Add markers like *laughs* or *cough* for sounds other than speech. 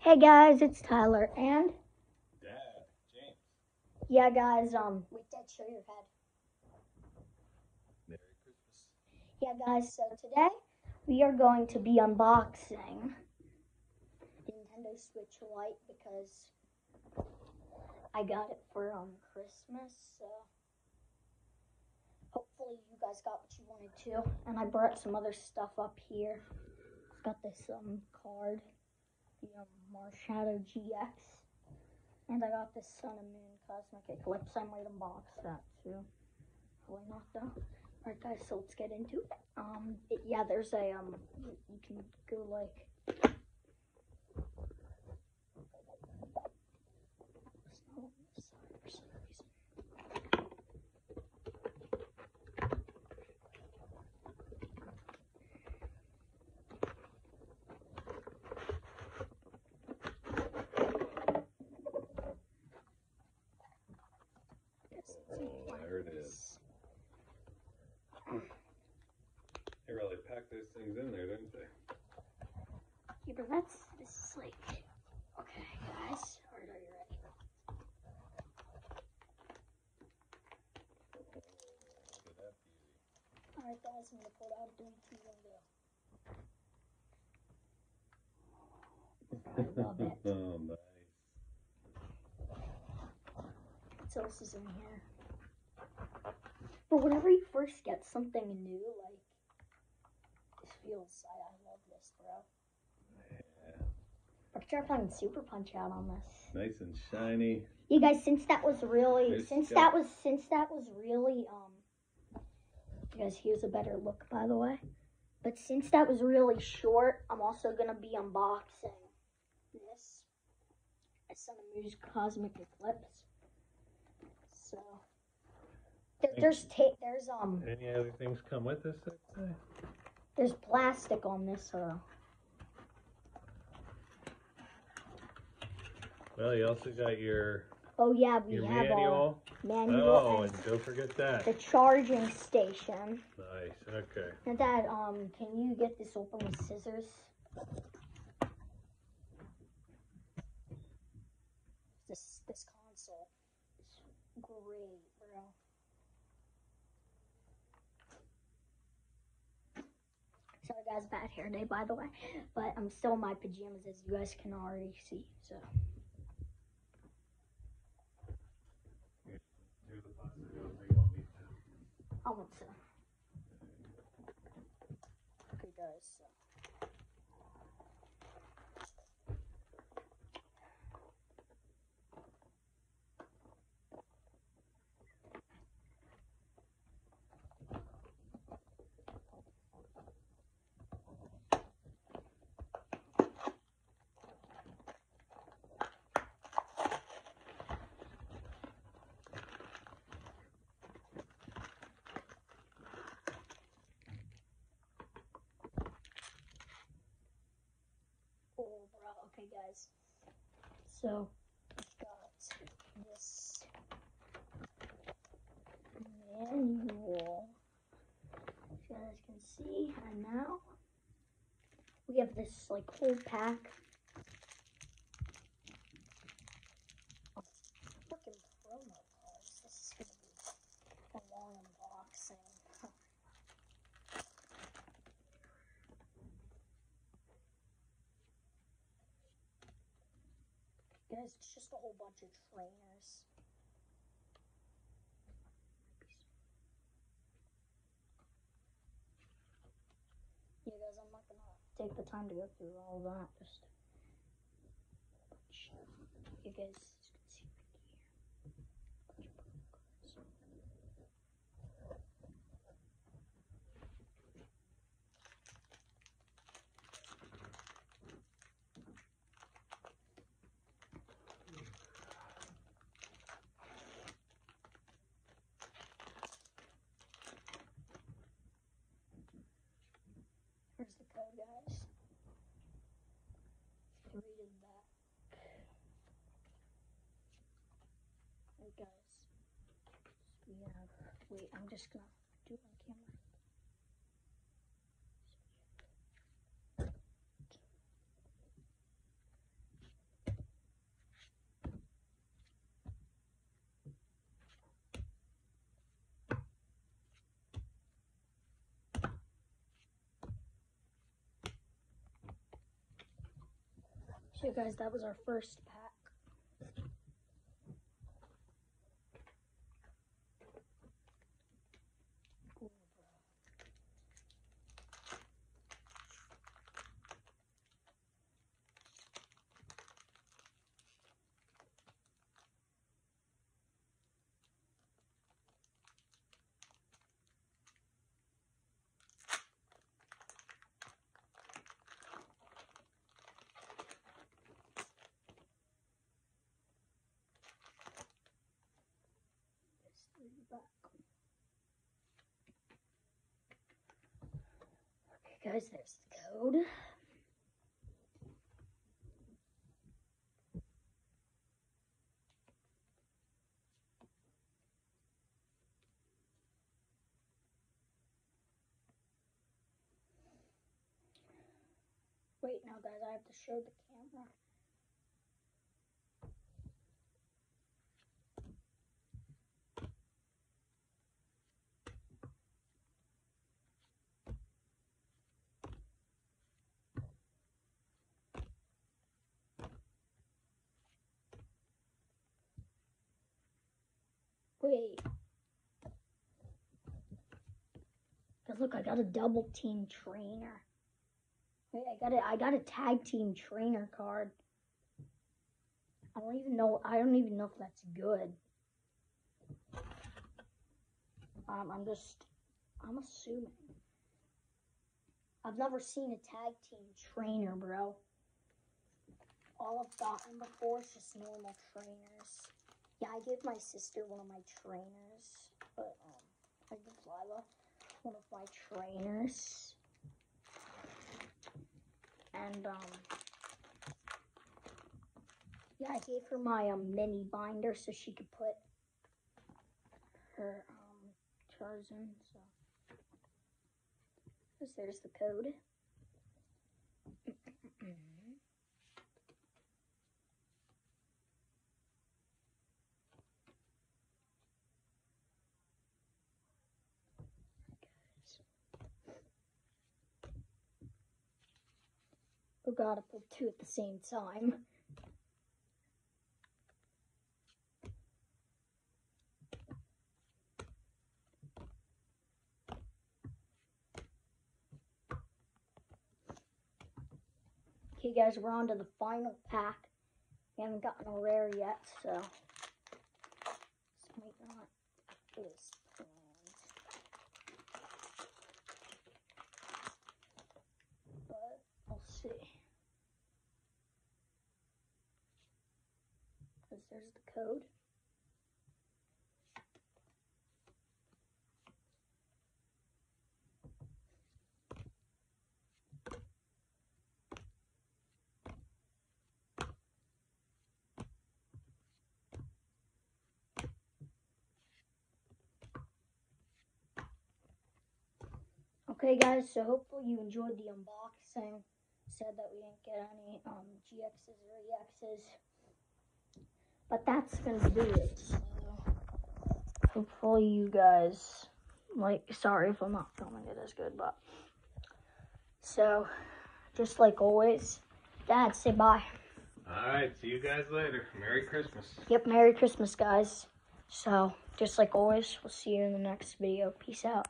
Hey guys, it's Tyler, and Dad, James. yeah, guys, um, wait, Dad, show your head. Merry Christmas. Yeah, guys, so today we are going to be unboxing Nintendo Switch Lite because I got it for um Christmas, so hopefully you guys got what you wanted to. And I brought some other stuff up here. It's got this um card, the um GX. And I got this Sun and Moon Cosmic Eclipse. I might unbox that too. Probably not though. Alright guys, so let's get into it. Um, it, yeah, there's a, um, you can go like. It's not on this side for some reason. Guess it's in Oh, one of there it these. is. They really packed those things in there, didn't they? Yeah, but that's this is like okay, guys. Alright, are you ready? Look at that beauty. Alright, guys, I'm gonna pull it out. One, go. I love it. *laughs* oh, nice. So this is in here. But whenever you first get something new, like feels I, I love this, bro. Yeah. But try playing Super Punch Out on this. Nice and shiny. You guys, since that was really, There's since that was, since that was really, um, you guys, here's a better look, by the way. But since that was really short, I'm also gonna be unboxing this. Sun and Moon's Cosmic Eclipse. So there, there's ta- there's um Any other things come with this? There's plastic on this uh Well, you also got your oh yeah we your have manual. manual Oh, and and don't forget that. the charging station. Nice. Okay. And Dad, um, can you get this open with scissors? This this console is great, bro. Sorry guys, bad hair day by the way, but I'm still in my pajamas as you guys can already see. So Do the plastic one where you want me to. I want to. Okay, guys. So. Oh, bro. Okay, guys. So, I've got this manual. As you guys can see, and now we have this like whole pack of freaking promo cards. This is gonna be a long unboxing. Guys, it's just a whole bunch of trainers. Yeah, guys, I'm not gonna take the time to go through all that. Just you guys Alright guys, we have, wait, I'm just gonna do my camera. So guys, that was our first pack. Guys, there's the code. Wait, now, guys, I have to show the camera. Wait. Cause look, I got a double team trainer. Wait, I got a I got a tag team trainer card. I don't even know. I don't even know if that's good. Um, I'm just. I'm assuming. I've never seen a tag team trainer, bro. All I've gotten before is just normal trainers. Yeah, I gave my sister one of my trainers, but um, I gave Lila one of my trainers, and um, yeah, I gave her my um mini binder so she could put her um in. So, there's the code. I pulled two at the same time. Okay guys, we're on to the final pack. We haven't gotten a rare yet, so this might not be as planned. But we'll see. Because there's the code. Okay, guys, so hopefully you enjoyed the unboxing. Said that we didn't get any um, GXs or EXs. But that's going to be it. So hopefully you guys, like, sorry if I'm not filming it as good, but. So, just like always, Dad, say bye. All right, see you guys later. Merry Christmas. Yep, Merry Christmas, guys. So, just like always, we'll see you in the next video. Peace out.